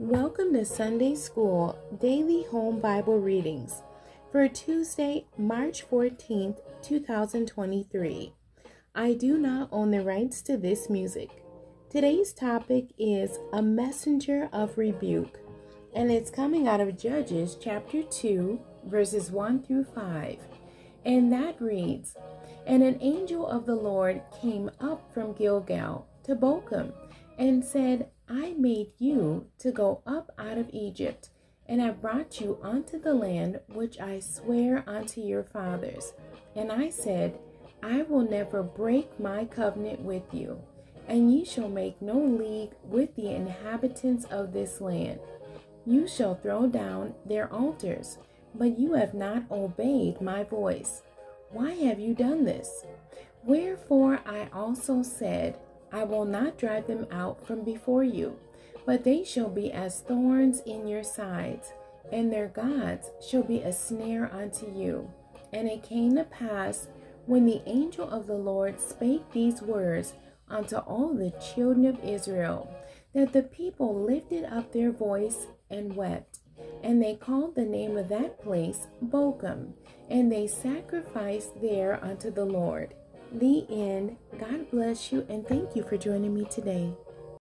Welcome to Sunday School Daily Home Bible Readings for Tuesday, March 14th, 2023. I do not own the rights to this music. Today's topic is a messenger of rebuke, and it's coming out of Judges chapter 2, verses 1 through 5. And that reads And an angel of the Lord came up from Gilgal to Bochim and said, I made you to go up out of Egypt, and I brought you unto the land which I swear unto your fathers. And I said, I will never break my covenant with you, and ye shall make no league with the inhabitants of this land. You shall throw down their altars, but you have not obeyed my voice. Why have you done this? Wherefore I also said, I will not drive them out from before you, but they shall be as thorns in your sides, and their gods shall be a snare unto you. And it came to pass, when the angel of the Lord spake these words unto all the children of Israel, that the people lifted up their voice and wept. And they called the name of that place Bochim, and they sacrificed there unto the Lord the end. God bless you and thank you for joining me today.